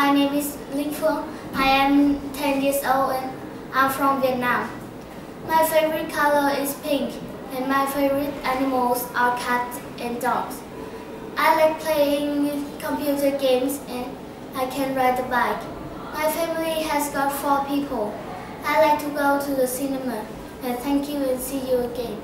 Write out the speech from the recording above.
My name is Linh Phương. I am 10 years old and I'm from Vietnam. My favorite color is pink and my favorite animals are cats and dogs. I like playing computer games and I can ride a bike. My family has got four people. I like to go to the cinema. And thank you and see you again.